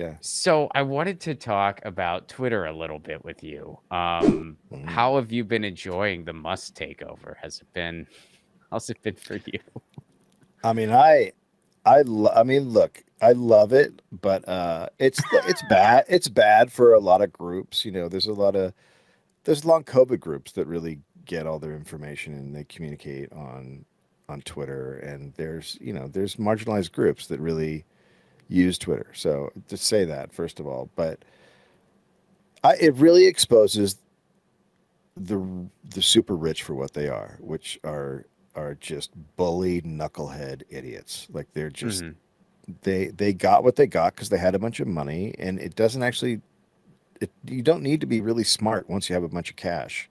Yeah. So I wanted to talk about Twitter a little bit with you. Um, Mhm. how have you been enjoying the Musk takeover? Has it been? How's it been for you? I mean, I, I, lo- I mean, look, I love it, but uh, it's it's bad. It's bad for a lot of groups. You know, there's a lot of there's long COVID groups that really get all their information and they communicate on on Twitter, and there's you know there's marginalized groups that really use Twitter. So to say that first of all, but I, it really exposes the the super rich for what they are, which are are just bully knucklehead idiots. Like they're just Mhm. they they got what they got because they had a bunch of money, and it doesn't actually. It, you don't need to be really smart once you have a bunch of cash.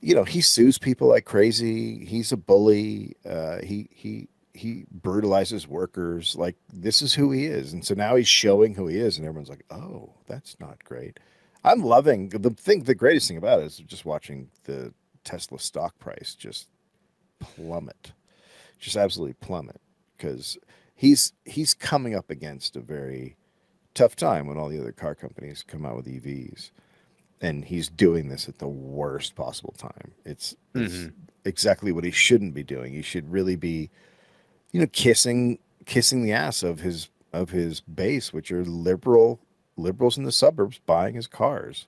You know, he sues people like crazy. He's a bully. Uh, he he he brutalizes workers. Like this is who he is, and so now he's showing who he is, and everyone's like, "Oh, that's not great." I'm loving the thing. The greatest thing about it is just watching the Tesla stock price just plummet, just absolutely plummet, because he's he's coming up against a very tough time when all the other car companies come out with EVs, and he's doing this at the worst possible time. It's, it's Mhm. exactly what he shouldn't be doing. He should really be, you know, kissing kissing the ass of his of his base, which are liberal liberals in the suburbs buying his cars.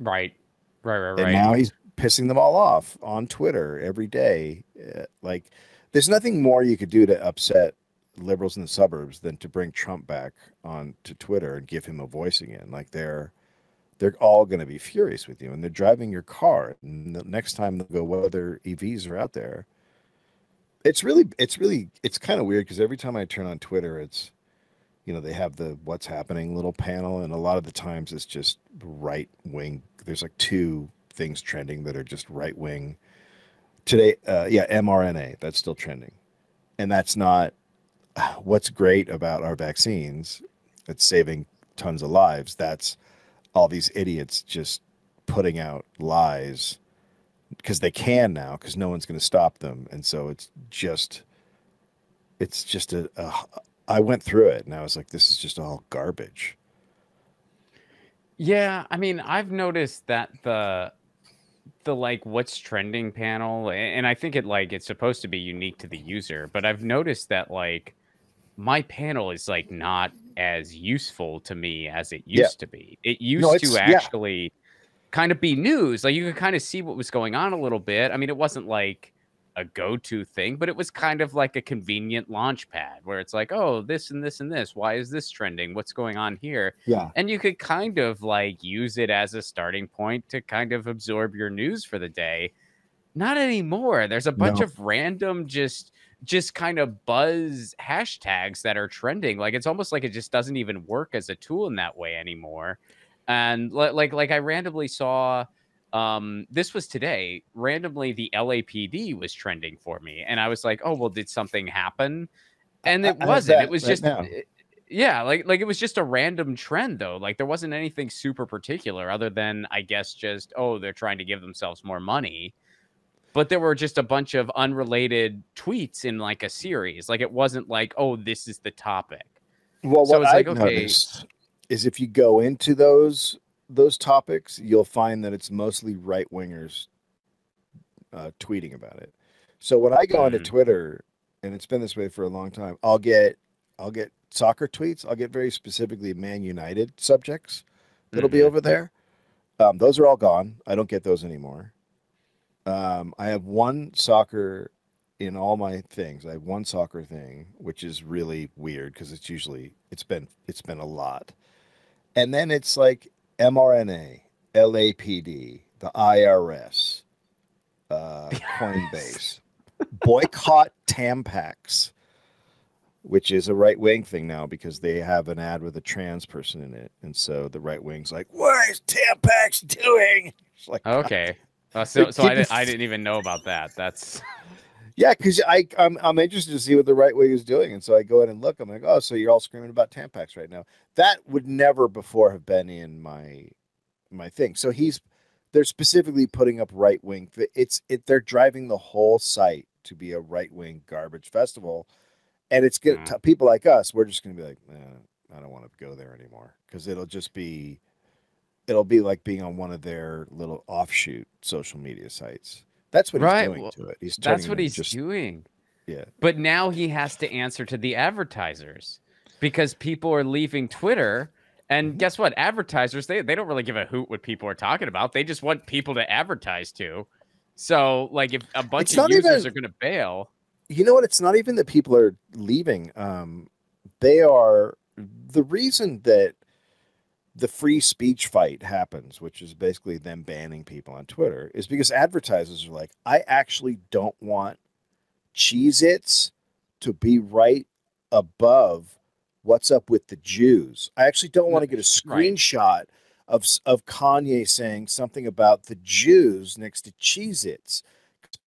Right, right, right, And right. now he's pissing them all off on Twitter every day. Uh, Like, there's nothing more you could do to upset liberals in the suburbs than to bring Trump back on to Twitter and give him a voice again. Like they're they're all going to be furious with you, and they're driving your car. And the next time they'll go, what other EVs are out there? It's really, it's really, it's kind of weird because every time I turn on Twitter, it's you know they have the what's happening little panel and a lot of the times it's just right wing there's like two things trending that are just right wing. Today uh, yeah mrna that's still trending. And that's not what's great about our vaccines it's saving tons of lives that's all these idiots just putting out lies because they can now because no one's going to stop them and so it's just it's just a, a I went through it and I was like, this is just all garbage. Yeah, I mean, I've noticed that the the like what's trending panel, and I think it like it's supposed to be unique to the user, but I've noticed that like my panel is like not as useful to me as it Yeah. used to be. It used No, to yeah. Kind of be news. Like you could kind of see what was going on a little bit. I mean, it wasn't like a go-to thing, but it was kind of like a convenient launch pad where it's like, oh, this and this and this. Why is this trending? What's going on here? Yeah. and you could kind of like use it as a starting point to kind of absorb your news for the day not anymore there's a bunch No. of random just just kind of buzz hashtags that are trending like it's almost like it just doesn't even work as a tool in that way anymore and li- like like i randomly saw um this was today randomly the lapd was trending for me and i was like oh well did something happen? And it I wasn't it was right just it- yeah like like it was just a random trend though like there wasn't anything super particular other than i guess just oh they're trying to give themselves more money. But there were just a bunch of unrelated tweets in like a series like it wasn't like oh this is the topic. Well, So what I've like, okay. Is if you go into those those topics, you'll find that it's mostly right wingers uh, tweeting about it. So when I go into Mm. Twitter, and it's been this way for a long time, I'll get I'll get soccer tweets. I'll get very specifically Man United subjects that'll be Mhm. over there. Um, those are all gone. I don't get those anymore. Um, I have one soccer in all my things. I have one soccer thing, which is really weird because it's usually it's been it's been a lot. And then it's like mRNA, LAPD, the IRS, uh, Coinbase, boycott Tampax, which is a right wing thing now because they have an ad with a trans person in it, and so the right wing's like, "What is Tampax doing?" It's like, okay uh, so so I, Keep it- di- I didn't even know about that that's Yeah, because I I'm I'm interested to see what the right wing is doing, and so I go in and look. I'm like, oh, so you're all screaming about Tampax right now. That would never before have been in my my thing. So he's they're specifically putting up right wing. It's it they're driving the whole site to be a right wing garbage festival, and it's good. Mm. People like us, we're just gonna be like, eh, I don't want to go there anymore because it'll just be, it'll be like being on one of their little offshoot social media sites. That's what Right, he's doing well, to it. He's That's what he's just, doing. Yeah. But now he has to answer to the advertisers because people are leaving Twitter. And Mhm. guess what? Advertisers, they, they don't really give a hoot what people are talking about. They just want people to advertise to. So, like, if a bunch It's of users even- are going to bail, You know what? It's not even that people are leaving. Um, they are the reason that the free speech fight happens, which is basically them banning people on Twitter, is because advertisers are like, I actually don't want Cheez Its to be right above what's up with the Jews. I actually don't want to get a Right. screenshot of, of Kanye saying something about the Jews next to Cheez Its.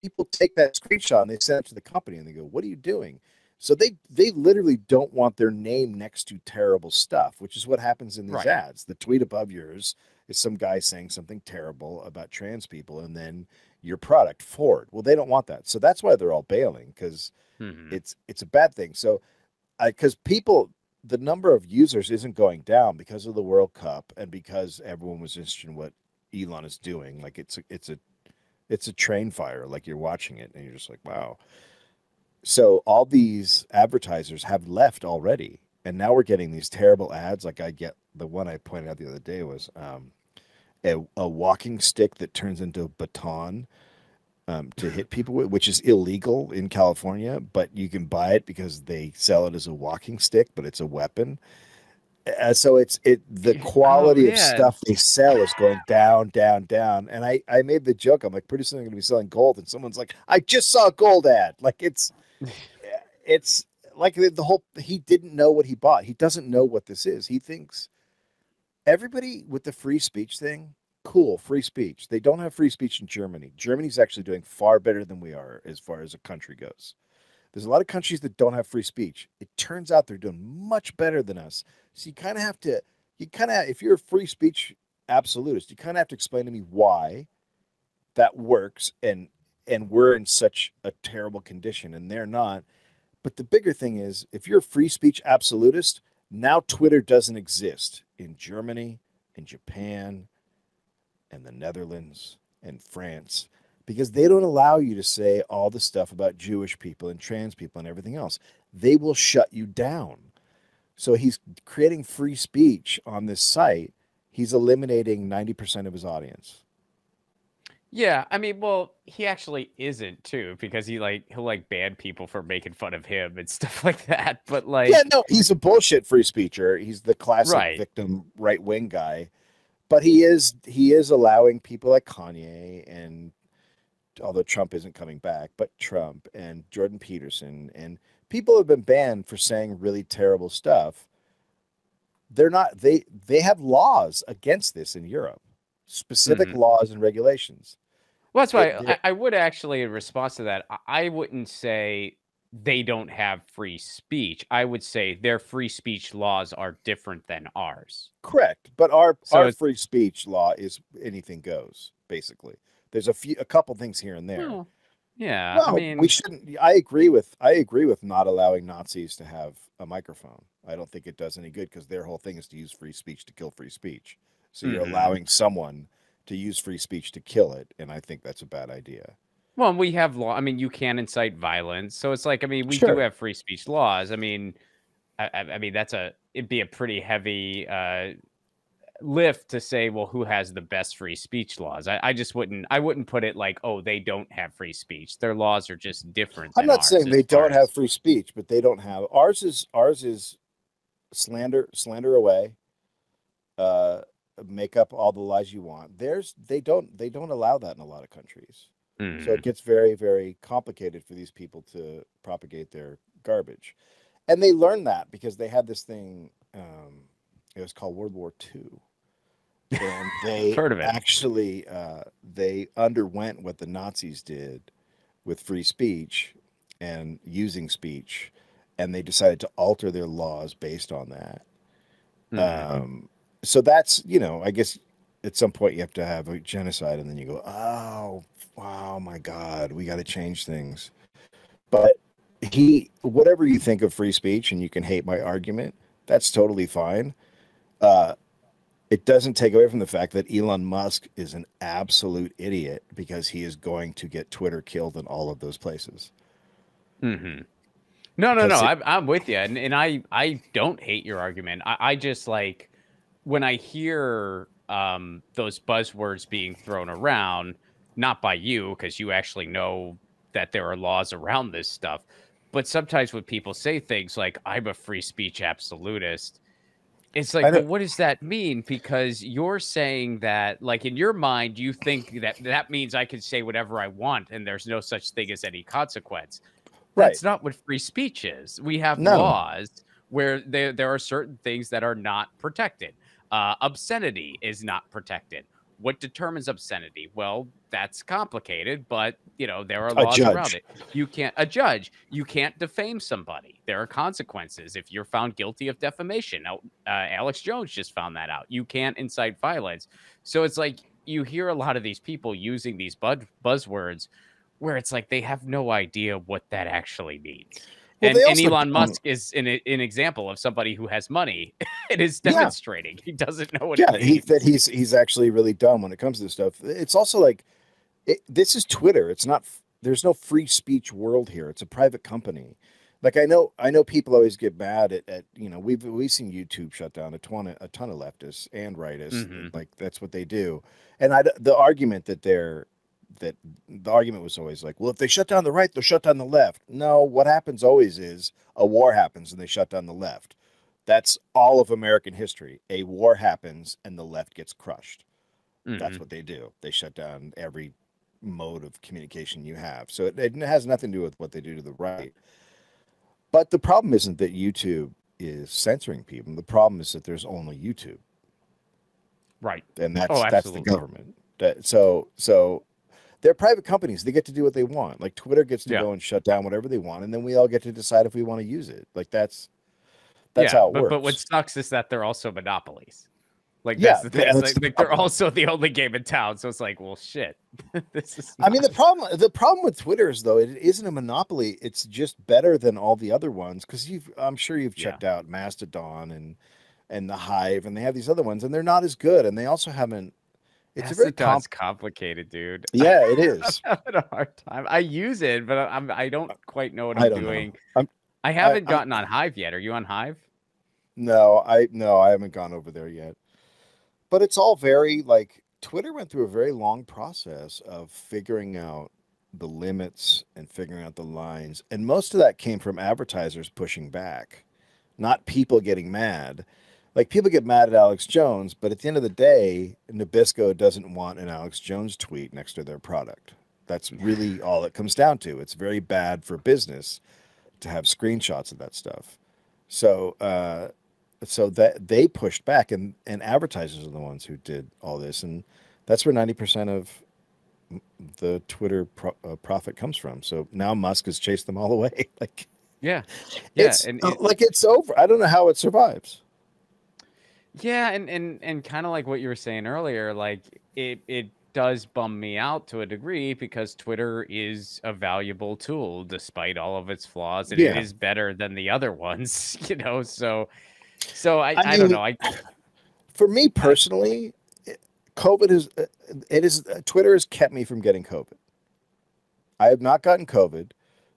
People take that screenshot and they send it to the company and they go, What are you doing? So they they literally don't want their name next to terrible stuff, which is what happens in these Right. ads. The tweet above yours is some guy saying something terrible about trans people, and then your product Ford. Well, they don't want that, so that's why they're all bailing because Mhm. it's it's a bad thing. So, because people, the number of users isn't going down because of the World Cup and because everyone was interested in what Elon is doing. Like it's a, it's a it's a train fire. Like you're watching it and you're just like, wow. So all these advertisers have left already, and now we're getting these terrible ads. Like I get the one I pointed out the other day was um, a a walking stick that turns into a baton um, to hit people with, which is illegal in California, but you can buy it because they sell it as a walking stick, but it's a weapon. Uh, so it's it the Oh, quality of stuff they sell is going down, down, down. And I I made the joke. I'm like, pretty soon I'm going to be selling gold, and someone's like, I just saw a gold ad. Like it's it's like the, whole he didn't know what he bought. He doesn't know what this is. He thinks everybody with the free speech thing cool free speech. They don't have free speech in germany. Germany's actually doing far better than we are as far as a country goes. There's a lot of countries that don't have free speech. It turns out they're doing much better than us. So you kind of have to you kind of if you're a free speech absolutist you kind of have to explain to me why that works and and we're in such a terrible condition and they're not but the bigger thing is if you're a free speech absolutist now twitter doesn't exist in germany in japan and the Netherlands and France because they don't allow you to say all the stuff about Jewish people and trans people and everything else. They will shut you down. So he's creating free speech on this site. He's eliminating 90% of his audience. Yeah, I mean, well, he actually isn't too because he like he'll like ban people for making fun of him and stuff like that. But like, yeah, no, he's a bullshit free speecher. He's the classic Right. victim right wing guy. But he is he is allowing people like Kanye and although Trump isn't coming back, but Trump and Jordan Peterson and people have been banned for saying really terrible stuff. They're not they they have laws against this in Europe. Specific Mhm. laws and regulations. well, that's why I, I would actually, in response to that, I, wouldn't say they don't have free speech. I would say their free speech laws are different than ours. Correct. But our So our free speech law is anything goes, basically. There's a few a couple things here and there. Well, yeah, Well, I mean, we shouldn't. I agree with. I agree with not allowing Nazis to have a microphone. I don't think it does any good because their whole thing is to use free speech to kill free speech. So you're Mhm. allowing someone to use free speech to kill it, and I think that's a bad idea. Well, we have law. I mean, you can incite violence, so it's like I mean, we do have free speech laws. I mean, I, I I mean that's a it'd be a pretty heavy uh, lift to say, well, who has the best free speech laws? I, I just wouldn't. I wouldn't put it like, oh, they don't have free speech. Their laws are just different. I'm than not ours saying they don't have free speech, but they don't have ours. Is ours is slander, slander away. Uh, make up all the lies you want. There's they don't they don't allow that in a lot of countries. So Mhm. it gets very, very complicated for these people to propagate their garbage. And they learned that because they had this thing, um, it was called World War II. And they Heard of it. actually uh, they underwent what the Nazis did with free speech and using speech, and they decided to alter their laws based on that. Mhm. Um, so that's you know, I guess at some point you have to have a genocide, and then you go, oh, wow, my God, we got to change things. But he, whatever you think of free speech, and you can hate my argument, That's totally fine. Uh, it doesn't take away from the fact that Elon Musk is an absolute idiot because he is going to get Twitter killed in all of those places. Mm-hmm. No, no, no. It, I'm, I'm with you, and, and I I don't hate your argument. I, I just like when I hear um, those buzzwords being thrown around, not by you because you actually know that there are laws around this stuff, but sometimes when people say things like "I'm a free speech absolutist," it's like, well, what does that mean? Because you're saying that, like in your mind, you think that that means I can say whatever I want, and there's no such thing as any consequence. Right. That's not what free speech is. We have no. laws where there there are certain things that are not protected. Uh, obscenity is not protected. What determines obscenity? Well, that's complicated, but you know there are laws around it. You can't a judge. You can't defame somebody. There are consequences if you're found guilty of defamation. Now, uh, Alex Jones just found that out. You can't incite violence. So it's like you hear a lot of these people using these buzz- buzzwords where it's like they have no idea what that actually means. Well, and, and, Elon Musk is an, an example of somebody who has money and is demonstrating yeah. he doesn't know what. Yeah, he, that he's he's actually really dumb when it comes to this stuff. It's also like it, this is Twitter. It's not. There's no free speech world here. It's a private company. Like I know, I know people always get mad at, at you know we've we've seen YouTube shut down a ton of, a ton of leftists and rightists. Mm-hmm. Like that's what they do. And I the argument that they're that the argument was always like, well, if they shut down the right, they'll shut down the left. No, what happens always is a war happens and they shut down the left. That's all of American history. A war happens and the left gets crushed. Mm-hmm. That's what they do. They shut down every mode of communication you have. So it, it has nothing to do with what they do to the right. But the problem isn't that YouTube is censoring people. The problem is that there's only YouTube. Right. And that's oh, that's the government. That, so so they're private companies. They get to do what they want. Like Twitter gets to yeah. go and shut down whatever they want, and then we all get to decide if we want to use it. Like that's that's yeah, how it but, works. But what sucks is that they're also monopolies. Like yeah, the thing. Like, like they're also the only game in town. So it's like, well, shit. this is. Not... I mean, the problem the problem with Twitter is though it isn't a monopoly. It's just better than all the other ones because you've I'm sure you've checked yeah. out Mastodon and and the Hive, and they have these other ones, and they're not as good, and they also haven't it's a very comp- complicated, dude. Yeah, it is. I'm having a hard time. I use it, but I'm I don't quite know what I'm doing. I'm, I haven't I, gotten I'm, on Hive yet. Are you on Hive? No, I no, I haven't gone over there yet. But it's all very like Twitter went through a very long process of figuring out the limits and figuring out the lines, and most of that came from advertisers pushing back, not people getting mad like people get mad at Alex Jones, but at the end of the day, Nabisco doesn't want an Alex Jones tweet next to their product. That's really all it comes down to. It's very bad for business to have screenshots of that stuff. So, uh, so that they pushed back, and and advertisers are the ones who did all this, and that's where ninety percent of the Twitter pro, uh, profit comes from. So now Musk has chased them all away. like, yeah, yeah, it's, and it, like it's over. I don't know how it survives. Yeah, and and and kind of like what you were saying earlier, like it it does bum me out to a degree because Twitter is a valuable tool despite all of its flaws, and yeah. it is better than the other ones, you know. So, so I I, I don't know. I for me personally, COVID is uh, it is uh, Twitter has kept me from getting COVID. I have not gotten COVID.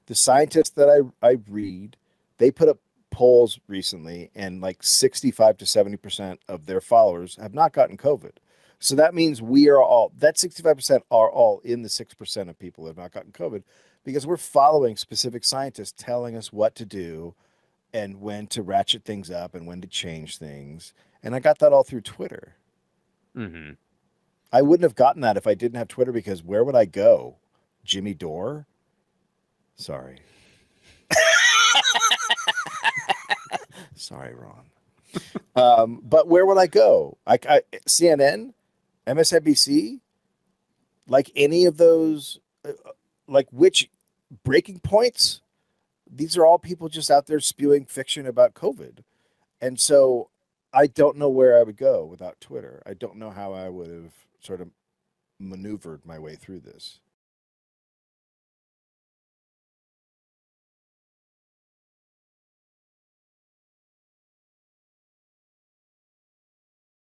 The scientists that I I read, they put up polls recently, and like 65 to 70% of their followers have not gotten COVID. So that means we are all, that 65% are all in the 6% of people who have not gotten COVID because we're following specific scientists telling us what to do and when to ratchet things up and when to change things. And I got that all through Twitter. Mm-hmm. I wouldn't have gotten that if I didn't have Twitter because where would I go? Jimmy Dore? Sorry. Sorry, Ron. um, but where would I go? I, I, CNN, MSNBC, like any of those, uh, like which breaking points? These are all people just out there spewing fiction about COVID, and so I don't know where I would go without Twitter. I don't know how I would have sort of maneuvered my way through this.